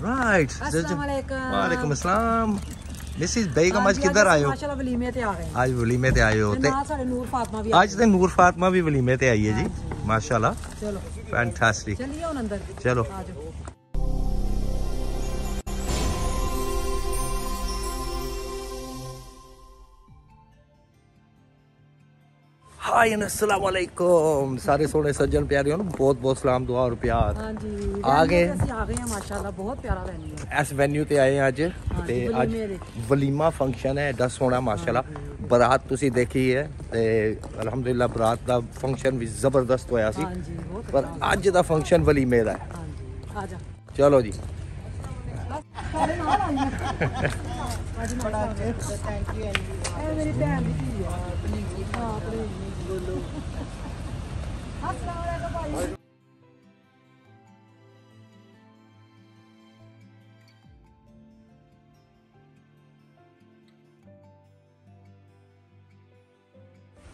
Right वालेकुम अस्सलाम Mrs Begum ਅੱਜ ਕਿੱਧਰ ਆਏ ਹੋ ਮਾਸ਼ਾਅੱਲਾ ਵਲੀਮੇ ਤੇ ਆ ਗਏ ਅੱਜ ਵਲੀਮੇ ਤੇ ਆਏ ਹੋ ਤੇ ਤੇ ਨਾਲ ਸਾਡੇ ਨੂਰ ਫਾਤਮਾ ਵੀ ਅੱਜ ਤੇ ਨੂਰ ਫਾਤਮਾ ਵੀ ਵਲੀਮੇ ਤੇ ਆਈ ਹੈ ਜੀ ਮਾਸ਼ਾਅੱਲਾ ਚਲੋ ਫੈਂਟੈਸਟਿਕ ਚੱਲੀਏ ਹੁਣ ਅੰਦਰ ਚਲੋ ਆ ਬਹੁਤ ਬਹੁਤ ਸਲਾਮ ਦੁਆ ਔਰ ਪਿਆਰ ਹਾਂਜੀ ਆ ਗਏ। venue ਤੇ ਅਸੀਂ ਆ ਗਏ ਹਾਂ ਮਾਸ਼ਾਅੱਲਾ ਬਹੁਤ ਪਿਆਰਾ ਵੈਨਿਊ ਹੈ ਇਸ ਵੈਨਿਊ ਤੇ ਆਏ ਹਾਂ ਅੱਜ ਤੇ ਅੱਜ ਵਲੀਮੇ ਦੇ। ਵਲੀਮਾ ਫੰਕਸ਼ਨ ਹੈ ਐਡਾ ਸੋਹਣਾ ਮਾਸ਼ਾਅੱਲਾ ਬਰਾਤ ਤੁਸੀਂ ਦੇਖੀ ਹੈ ਤੇ ਅਲਹਮਦੁਲਿਲਾ ਬਰਾਤ ਦਾ ਫੰਕਸ਼ਨ ਵੀ ਜ਼ਬਰਦਸਤ ਹੋਇਆ ਸੀ ਹਾਂਜੀ ਬਹੁਤ ਪਰ ਅੱਜ ਦਾ ਫੰਕਸ਼ਨ ਵਲੀਮੇ ਦਾ ਹੈ ਹਾਂਜੀ ਆ ਜਾ ਚਲੋ ਜੀ ਸਾਡੇ ਨਾਲ ਆਈ ਹੈ ਅੱਜ ਬੜਾ ਥੈਂਕ ਯੂ ਇਹ ਮੇਰੀ ਭੈਣ ਦੀ ਧੀ ਹੈ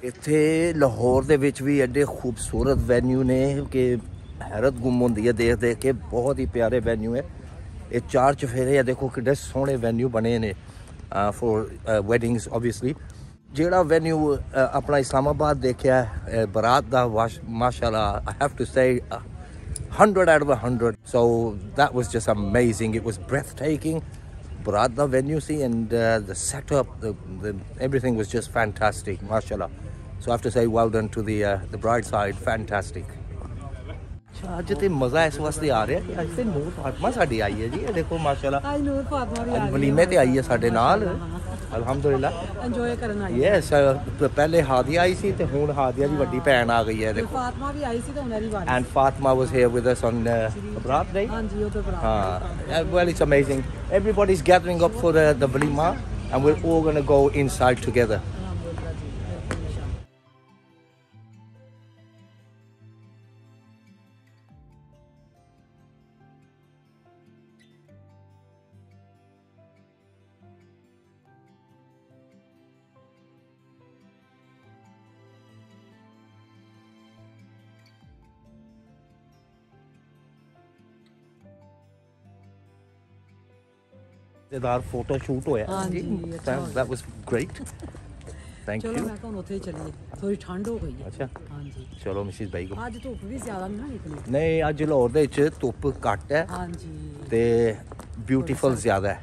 ਇੱਥੇ ਲਾਹੌਰ ਦੇ ਵਿੱਚ ਵੀ ਐਡੇ ਖੂਬਸੂਰਤ ਵੈਨਿਊ ਨੇ ਕਿ ਹੈਰਤ ਗੁੰਮ ਹੁੰਦੀ ਹੈ ਦੇਖ ਦੇਖ ਕੇ। ਬਹੁਤ ਹੀ ਪਿਆਰੇ ਵੈਨਿਊ ਹੈ। ਇਹ ਚਾਰ ਚਫੇਰੇ ਆ। ਦੇਖੋ ਕਿੱਡੇ ਸੋਹਣੇ ਵੈਨਿਊ ਬਣੇ ਨੇ ਫॉर ਵੈਡਿੰਗਸ ਆਬਵੀਅਸਲੀ ਜਿਹੜਾ ਵੈਨਿਊ ਆਪਣਾ ਇਸਲਾਮਾਬਾਦ ਦੇਖਿਆ ਹੈ, ਅ, ਬਰਾਤ ਦਾ ਵਾਸ਼- ਮਾਸ਼ਾਅੱਲਾ I have to say 100 out of 100 so that was just amazing it was breathtaking Bharat the venue see and uh, the setup the, the everything was just fantastic mashallah so I have to say well done to the uh, the bride side fantastic ਅੱਛਾ ਅੱਜ ਤੇ ਮਜ਼ਾ ਇਸ ਵਾਸਤੇ ਆ ਰਿਹਾ ਕਿ ਅੱਜ ਤੇ ਨੂਰ ਫਾਤਮਾ ਸਾਡੀ ਆਈ ਹੈ ਜੀ ਇਹ ਦੇਖੋ ਮਾਸ਼ਾਅੱਲਾ ਅੱਜ ਨੂਰ ਫਾਤਮਾ ਵੀ ਆ ਅੱਜ ਗਈ ਵਲੀਮੇ ਤੇ ਆਈ ਹੈ ਸਾਡੇ ਨਾਲ ਅਲਹਮਦੁਲਿਲਾ ਇੰਜੋਏ ਕਰਨ ਆਈ ਯੈਸ ਪਹਿਲੇ ਹਾਦੀਆ ਆਈ ਸੀ ਤੇ ਹੁਣ ਹਾਦੀਆ ਦੀ ਵੱਡੀ ਭੈਣ ਆ ਗਈ ਹੈ ਤੇ ਦੇਖੋ ਫਾਤਮਾ ਵੀ ਆਈ ਸੀ ਤੇ ਉਹਨਾਂ ਦੀ ਵਾਰੀ and Fatima was here with us on uh, Bharat Day ਹਾਂਜੀ ਉਹ ਤੇ ਬਰਾ Uh, yeah, well, it's amazing. Everybody's gathering up for uh, the Valima, and we're all going to go inside together. Our photo shoot ਹੋਇਆ ਹਾਂਜੀ, ਜੀ। ਅੱਛਾ That, that was great. Thank ਚਲੋ you. ਮੈਂ ਕਿਹਾ ਹੁਣ ਉੱਥੇ ਹੀ ਚੱਲੀਏ ਥੋੜੀ ਠੰਡ ਹੋ ਗਈ ਹੈ ਅੱਛਾ ਹਾਂਜੀ ਚਲੋ ਮਿਸਿਸ ਬਾਈ ਕੋ ਅੱਜ ਧੁੱਪ ਵੀ ਜ਼ਿਆਦਾ ਨਹੀਂ ਨਾ ਨਿਕਲੀ ਨਹੀਂ ਅੱਜ ਲਾਹੌਰ ਦੇ ਵਿੱਚ ਧੁੱਪ ਘੱਟ ਹੈ ਹਾਂਜੀ ਤੇ ਬਿਊਟੀਫੁਲ ਜ਼ਿਆਦਾ ਹੈ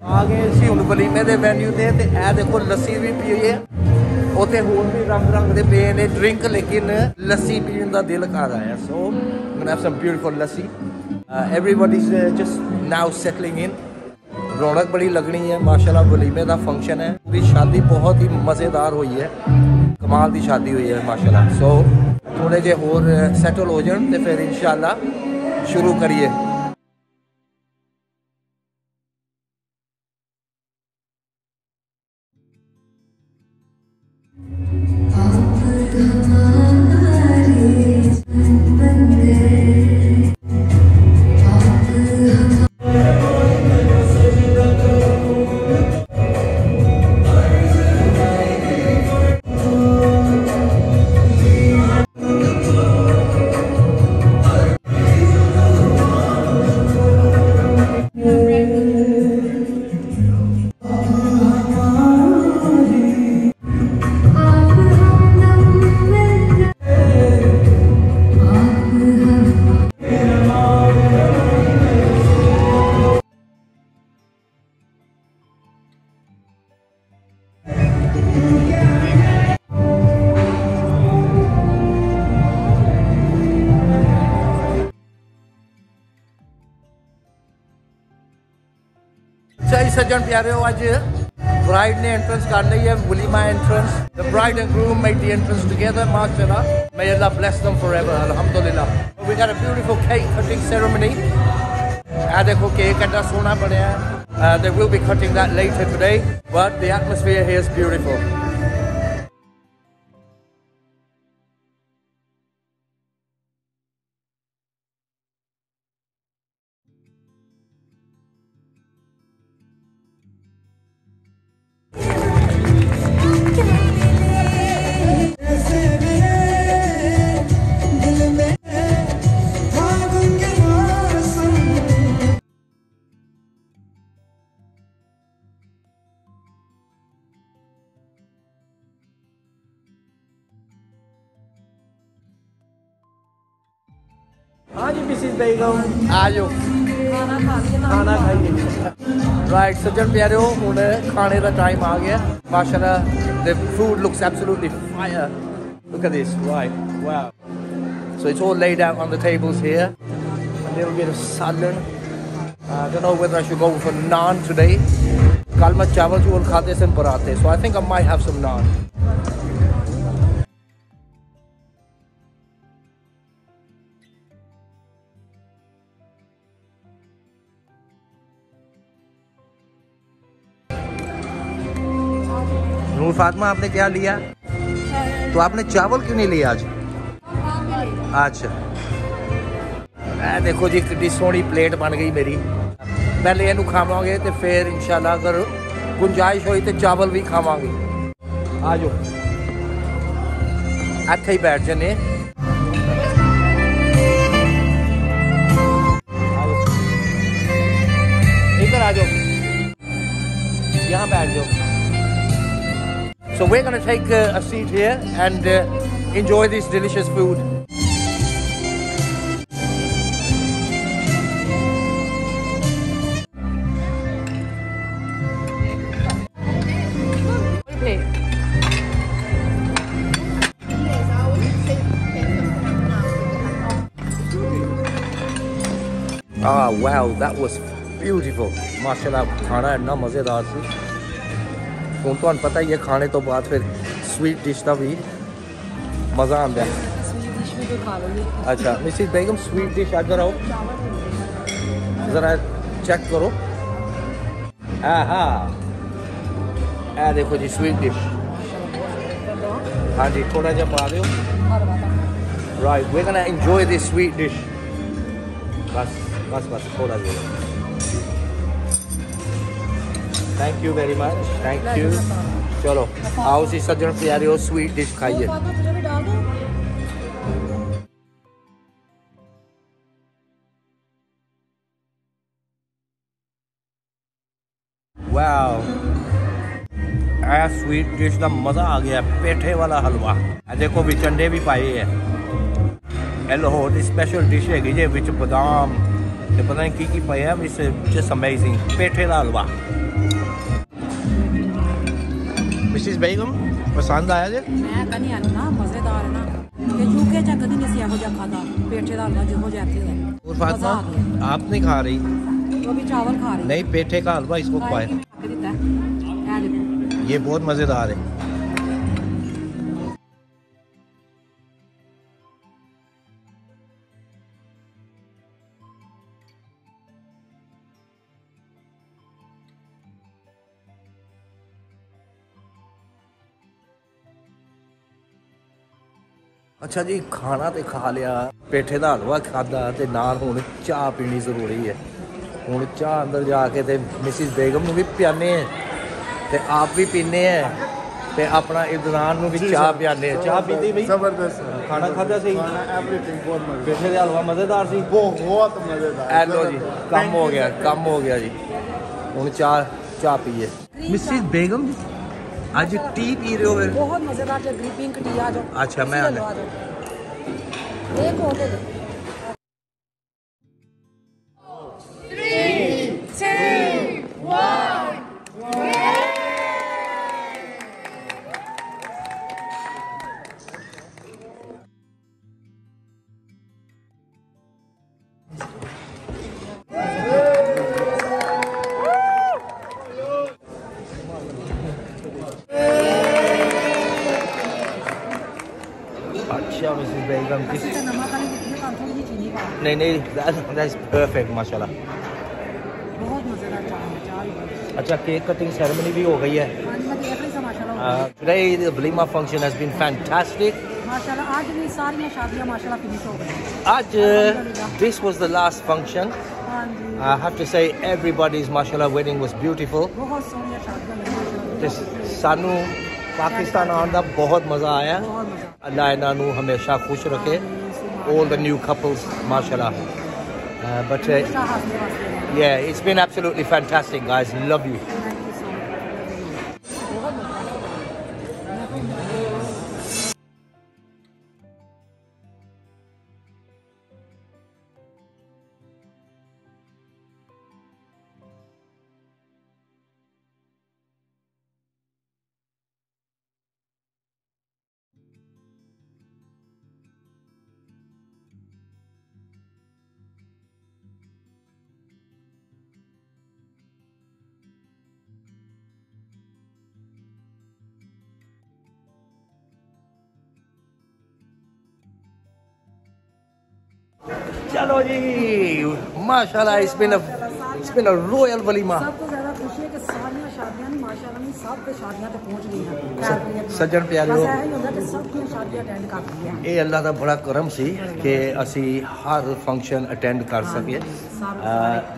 ਆ ਗਏ ਸੀ ਹੁਣ ਵਲੀਮੇ ਦੇ ਵੈਨਿਊ ਤੇ ਤੇ ਇਹ ਦੇਖੋ ਲੱਸੀ ਵੀ ਪੀ ਹੋਈ ਹੈ ਉਥੇ ਹੋਰ ਵੀ ਰੰਗ ਰੰਗ ਦੇ ਪਏ ਨੇ ਡਰਿੰਕ ਲੇਕਿਨ ਲੱਸੀ ਪੀਣ ਦਾ ਦਿਲ ਕਰ ਆਇਆ ਸੋ ਮੈਂ have some beautiful lassi everybody is just now settling in ਰੌਣਕ ਬੜੀ ਲੱਗਣੀ ਹੈ ਮਾਸ਼ਾਅੱਲਾ ਵਲੀਮੇ ਦਾ ਫੰਕਸ਼ਨ ਹੈ ਪੂਰੀ ਸ਼ਾਦੀ ਬਹੁਤ ਹੀ ਮਜ਼ੇਦਾਰ ਹੋਈ ਹੈ ਕਮਾਲ ਦੀ ਸ਼ਾਦੀ ਹੋਈ ਹੈ ਮਾਸ਼ਾਅੱਲਾ ਸੋ ਥੋੜੇ ਜੇ ਹੋਰ ਸੈਟਲ ਹੋ ਜਾਣ ਤੇ ਫਿਰ ਇਨਸ਼ਾਅੱਲਾ ਸ਼ੁਰੂ ਕਰੀਏ ਸਹੀ સજ્જન પ્યારેઓ આજે બ્રાઇડને એન્ટ્રન્સ કાઢ લઈએ બુલીમાં entrance the bride and groom make the entrance together માશાલ્લાહ may Allah bless them forever અલહમદુલિલ્લાહ we got a beautiful cake cutting ceremony આ દેખો કેક એટલા સોના બન્યા Uh, they will be cutting that later today, but the atmosphere here is beautiful. आज ही Mrs बेगम आ जाओ। खाना Right, right सज्जन प्यारे हो हूँ खाने का टाइम आ गया। माशाल्लाह the food looks absolutely fire. Look at this right wow. So it's all laid out on the tables here. A little bit of salad. I don't know whether I should go for naan today. kal travel to chawal khate se parathe so I think I might have some naan. Fatima, आपने क्या लिया? तो आपने चावल क्यों नहीं लिया आज? अच्छा। देखो जी कि सोनी प्लेट बन गई मेरी। पहले इनू खावे तो फिर इंशाल्लाह अगर गुंजाइश हो तो चावल भी खावे आ जाओ। इत ही बैठ जाने इधर आ जाओ। यहाँ बैठ जाओ। So we're going to take uh, a seat here and uh, enjoy this delicious food. Ah, wow, that was beautiful. MashaAllah, khana itna mazedar. ਹੁਣ ਤੁਹਾਨੂੰ ਪਤਾ ਹੀ ਹੈ ਖਾਣੇ ਤੋਂ ਬਾਅਦ ਫਿਰ ਸਵੀਟ ਡਿਸ਼ ਦਾ ਵੀ ਮਜ਼ਾ ਆਉਂਦਾ ਹੈ ਸਵੀਟ ਡਿਸ਼ ਵੀ ਕੋਈ ਖਾ ਲਓਗੇ अच्छा मिसिस बेगम स्वीट डिश अगर आओ ज़रा चेक करो आहा ए देखो जी स्वीट डिश हाँ जी थोड़ा जा पा दो right we gonna enjoy this sweet dish बस बस बस थोड़ा जा thank you very much thank you चलो, आओ जी, सज्जन प्यारे हो स्वीट डिश खाइए। वाह स्वीट डिश का मज़ा आ गया, पेठे वाला हलवा। देखो, भी चंडे भी पाए है। लाहौर की स्पैशल डिश हैगी, जे बदाम पता नहीं की की पाया, इस पेठे का हलवा। ਕੀ ਕੀ ਪਾਇਆ ਇਸ ਜਸਟ ਅਮੇਜ਼ਿੰਗ ਪੇਠੇ ਦਾ ਹਲਵਾ ਮਿਸਿਸ ਬੇਗਮ ਪਸੰਦ ਆਇਆ ਜੇ ਮੈਂ ਕਹਿੰਦੀ ਆ ਨਾ ਮਜ਼ੇਦਾਰ ਹੈ ਨਾ ਕਿ ਯੂਕੇ ਚ ਕਦੀ ਨਹੀਂ ਸੀ ਇਹੋ ਜਿਹਾ ਖਾਦਾ ਪੇਠੇ ਦਾ ਹਲਵਾ ਜਿਹੋ ਜਿਹਾ ਇੱਥੇ ਹੈ और मजा फातिमा आ गया। आप नहीं खा रही ਉਹ ਵੀ ਚਾਵਲ ਖਾ ਰਹੀ नहीं पेठे का हलवा इसको ਖਾਏ खुआए ਕਿ ਮੈਂ ਖਾ ਕੇ ਦਿੱਤਾ ਹੈ। ਇਹ ਦੇਖੋ ये बहुत मज़ेदार है ਅੱਛਾ ਜੀ ਖਾਣਾ ਤੇ ਖਾ ਲਿਆ। ਪੇਠੇ ਦਾ ਹਲਵਾ ਖਾਦਾ ਤੇ ਨਾਲ ਹੁਣ ਚਾਹ ਪੀਣੀ ਜ਼ਰੂਰੀ ਹੈ। ਹੁਣ ਚਾਹ ਅੰਦਰ ਜਾ ਕੇ ਤੇ ਮਿਸਿਸ ਬੇਗਮ ਨੂੰ ਵੀ ਪਿਆਨੇ ਆ ਤੇ ਆਪ ਵੀ ਪੀਨੇ ਆ ਤੇ ਆਪਣਾ ਇਦਰਾਨ ਨੂੰ ਵੀ ਚਾਹ ਪਿਆਨੇ ਆ। ਚਾਹ ਪੀਤੀ ਬਈ। ਜ਼ਬਰਦਸਤ। ਖਾਣਾ ਖਾਦਾ ਸੀ ਖਾਣਾ ਐਵਰੀਥਿੰਗ ਬਹੁਤ ਮਜ਼ੇ ਪੇਠੇ ਦੇ ਹਲਵਾ ਮਜ਼ੇਦਾਰ ਸੀ? ਬਹੁਤ ਮਜ਼ੇਦਾਰ। ਐ ਲੋ ਜੀ ਕੰਮ ਹੋ ਗਿਆ ਕੰਮ ਹੋ ਗਿਆ ਜੀ। ਹੁਣ ਚਾਹ ਚਾਹ ਪੀਏ। ਮਿਸਿਸ ਬੇਗਮ ਅੱਜ आज टी पी रहे हो बहुत मज़ेदार लग रही पिंक टी आ जाओ। अच्छा मैं देखो नहीं नहीं दैट इज़ परफेक्ट माशाल्लाह। बहुत मज़े का टाइम अच्छा केक कटिंग सेरेमनी भी हो गई है। हाँ मतलब माशाल्लाह today walima function has been fantastic माशाल्लाह आज भी सारी शादियाँ माशाल्लाह फिनिश हो गई। आज this was the last function हाँ जी। I have to say everybody's माशाल्लाह वेडिंग वाज ब्यूटीफुल बहुत सोनिया शादियाँ दिस सानू पाकिस्तान आने का बहुत मज़ा आया। अल्लाह इन्हों हमेशा खुश रखे। हाँ all the new couples, mashallah. Uh, but uh, yeah, it's been absolutely fantastic, guys. Love you. चलो जी माशाल्लाह it's been a it's been a royal walima ਸਭ ਤੋਂ ਜ਼ਿਆਦਾ ਖੁਸ਼ੀ ਹੈ ਕਿ ਸਾਰੀਆਂ ਸ਼ਾਦੀਆਂ ਨੇ ਮਾਸ਼ਾਅੱਲਾ ਨੇ ਸਭ ਤੇ ਸ਼ਾਦੀਆਂ ਤੇ ਪਹੁੰਚ ਗਈਆਂ ਪਿਆਰ ਪ੍ਰੀਤ ਨਾਲ। ਸੱਜਣ ਪਿਆਰਿਓ। ਬਸ ਇਹ ਹੀ ਹੁੰਦਾ ਕਿ ਸਭ ਦੀਆਂ ਸ਼ਾਦੀਆਂ ਅਟੈਂਡ ਕਰ ਲਈਆਂ ਇਹ ਅੱਲਾ ਦਾ ਬੜਾ ਕਰਮ ਸੀ ਕਿ ਅਸੀਂ ਹਰ ਫੰਕਸ਼ਨ ਅਟੈਂਡ ਕਰ ਸਕੇ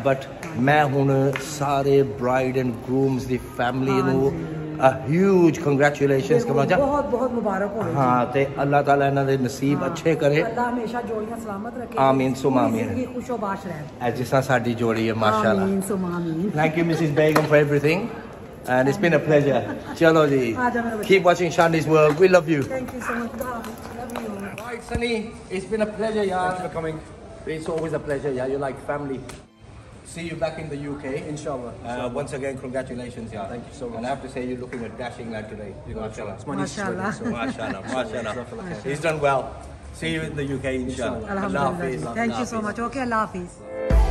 ਬਟ ਮੈਂ ਹੁਣ ਸਾਰੇ ਬ੍ਰਾਈਡ ਐਂਡ ਗਰੂਮਸ ਦੀ ਫੈਮਿਲੀ ਨੂੰ ਅ ਹਿਊਜ ਕੰਗ੍ਰੈਚੁਲੇਸ਼ਨਸ ਕਰਨਾ ਚਾਹ ਬਹੁਤ ਬਹੁਤ ਮੁਬਾਰਕ ਹੋਵੇ ਹਾਂ ਤੇ ਅੱਲਾਹ ਤਾਲਾ ਇਹਨਾਂ ਦੇ ਨਸੀਬ ਅੱਛੇ ਕਰੇ ਅੱਲਾ ਹਮੇਸ਼ਾ ਜੋੜੀਆਂ ਸਲਾਮਤ ਰੱਖੇ ਆਮੀਨ ਸੁਮਾ ਆਮੀਨ। ਜ਼ਿੰਦਗੀ ਖੁਸ਼ੋਬਾਸ਼ ਰਹੇ ਐ ਜਿਸ ਤਰ੍ਹਾਂ ਸਾਡੀ ਜੋੜੀ ਹੈ ਮਾਸ਼ਾਅੱਲਾ ਆਮੀਨ ਸੁਮਾ ਆਮੀਨ Thank you, Mrs. Begum, for everything. And it's been a pleasure. Chalo ji. Aaja mere bachche. Keep watching Shandi's World. We love you. Thank you so much love you Right, Sunny. It's been a pleasure, yeah. Thanks for coming. It's always a pleasure, yeah. You're like family. see you back in the UK. Inshallah. inshallah. Uh, once again, congratulations, yeah. Thank you so much. And I have to say, you're looking a dashing lad today. Mashallah. Mashallah. Mashallah. Mashallah. He's done well. See you in the UK, inshallah. Alhamdulillah. Thank you so much. Okay, Allah Hafiz.